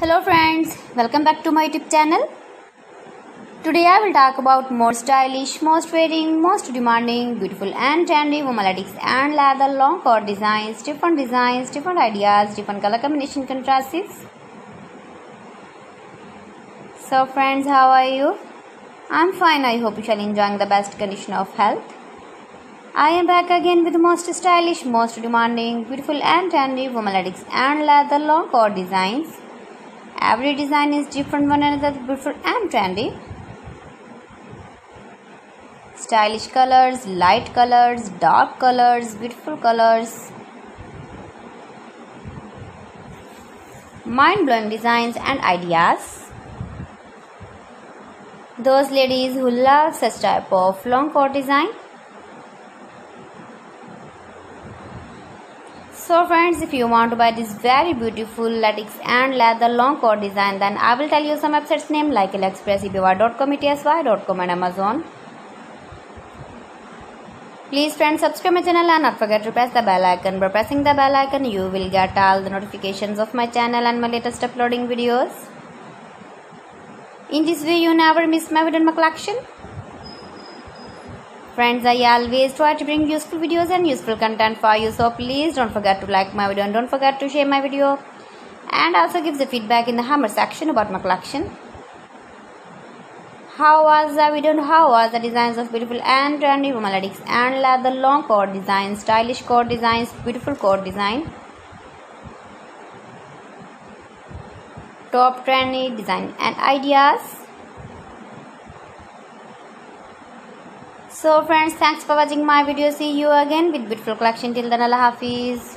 Hello friends, welcome back to my YouTube channel. Today I will talk about more stylish, most wearing, most demanding, beautiful and trendy womalatics and leather long coat designs, different designs, different ideas, different color combination contrasts. So friends, how are you? I'm fine. I hope you shall enjoying the best condition of health. I am back again with most stylish, most demanding, beautiful and trendy womalatics and leather long coat designs. Every design is different one another, beautiful and trendy. Stylish colors, light colors, dark colors, beautiful colors. Mind blowing designs and ideas. Those ladies who love such type of long coat design So friends, if you want to buy this very beautiful latex and leather long coat design, then I will tell you some websites name like AliExpress, eBay.com, ETSY.com and Amazon. Please friends subscribe my channel and not forget to press the bell icon. By pressing the bell icon, you will get all the notifications of my channel and my latest uploading videos. In this way, you never miss my video and my collection. Friends, I always try to bring useful videos and useful content for you. So please don't forget to like my video and don't forget to share my video. And also give the feedback in the hammer section about my collection. How was the video and how was the designs of beautiful and trendy womalatics and leather long cord designs, stylish cord designs, beautiful cord design. Top trendy design and ideas. So friends, thanks for watching my video. See you again with beautiful collection. Till then, Allah Hafiz.